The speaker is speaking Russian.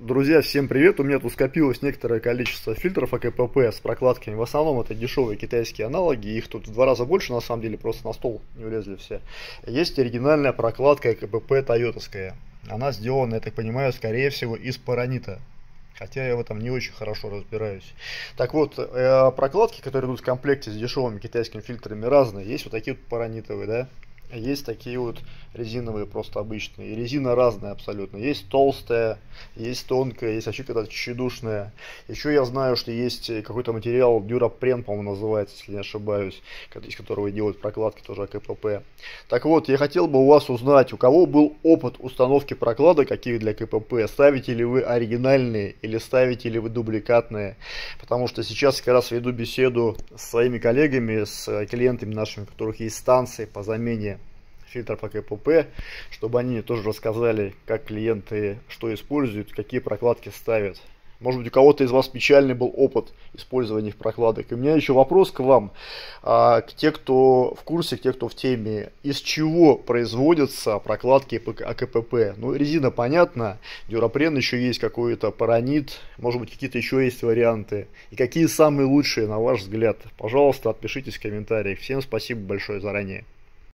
Друзья, всем привет! У меня тут скопилось некоторое количество фильтров АКПП с прокладками. В основном это дешевые китайские аналоги. Их тут в два раза больше, на самом деле, просто на стол не влезли все. Есть оригинальная прокладка АКПП Тойотовская. Она сделана, я так понимаю, скорее всего, из паранита. Хотя я в этом не очень хорошо разбираюсь. Так вот, э, прокладки, которые идут в комплекте с дешевыми китайскими фильтрами, разные. Есть вот такие вот паранитовые, да? Есть такие вот резиновые просто обычные. И резина разная абсолютно. Есть толстая, есть тонкая, есть вообще какая-то тщедушная. Еще я знаю, что есть какой-то материал Дюрапрен, по-моему, называется, если не ошибаюсь, из которого делают прокладки тоже КПП. Так вот, я хотел бы у вас узнать, у кого был опыт установки прокладок, каких для КПП. Ставите ли вы оригинальные или ставите ли вы дубликатные? Потому что сейчас как раз веду беседу с своими коллегами, с клиентами нашими, у которых есть станции по замене фильтров АКПП, чтобы они тоже рассказали, как клиенты что используют, какие прокладки ставят. Может быть, у кого-то из вас печальный был опыт использования их прокладок. И у меня еще вопрос к вам, а, к те, кто в курсе, к те, кто в теме. Из чего производятся прокладки АКПП? Ну, резина понятно, дюрапрен еще есть какой-то, паранит, может быть, какие-то еще есть варианты. И какие самые лучшие, на ваш взгляд? Пожалуйста, отпишитесь в комментариях. Всем спасибо большое заранее.